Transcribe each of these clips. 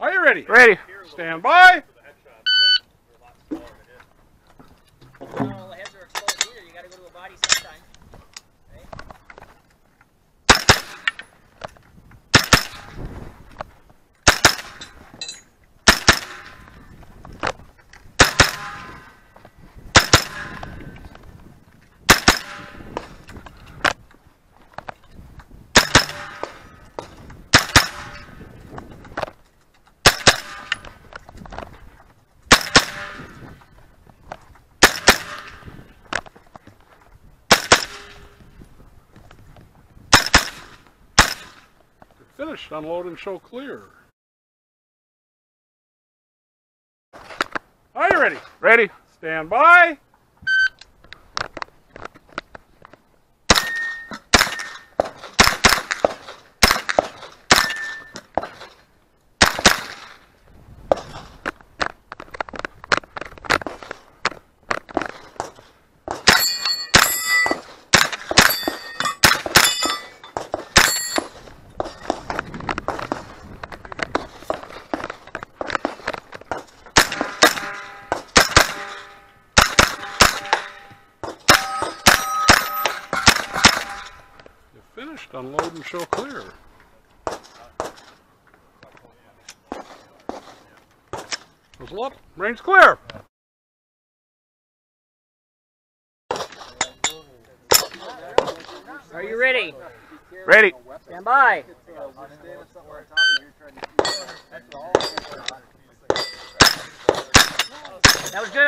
Are you ready? Ready. Stand by. Finished. Unload and show clear. Are you ready? Ready. Stand by. You finished. Unload and clear. Muzzle up. Range clear. Are you ready? Ready. Stand by. That was good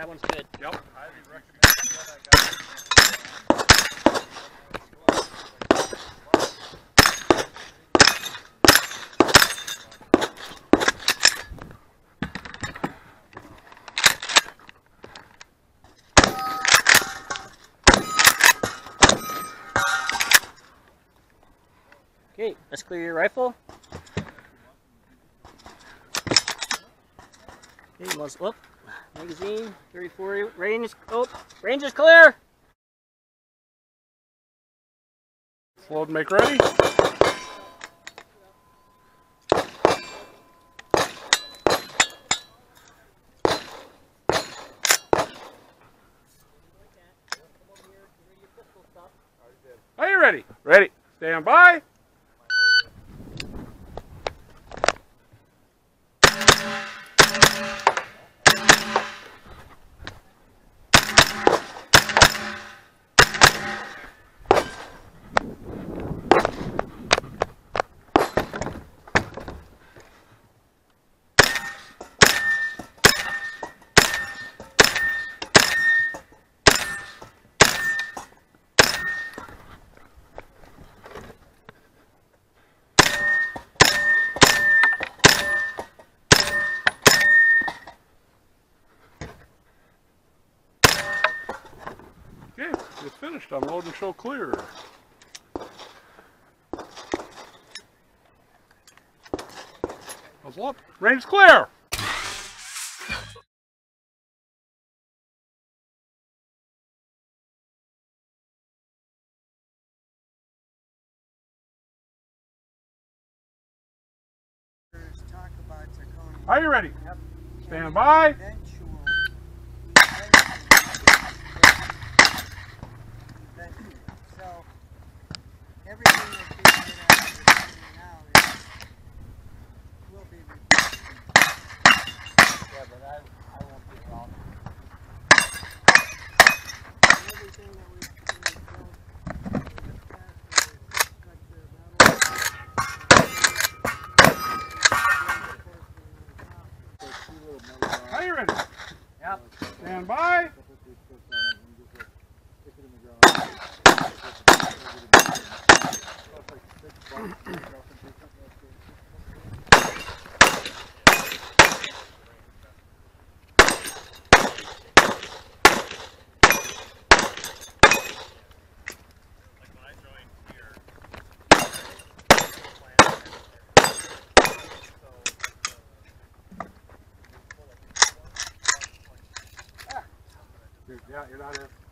That one's good. Yep. Okay, let's clear your rifle. Okay, muzzle up. Magazine, 34 range. Oh, range is clear. Load and make ready. Are you ready? Ready. Stand by. Okay, it's finished. I'm loading show clear. Muzzle up. Range clear. talk about zirconia Are you ready? Yep. Stand by. Everything that's being put out now is, will be replaced. Yeah, but I, I won't be around. Everything that we've we've built Yeah, you're not in.